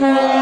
Oh!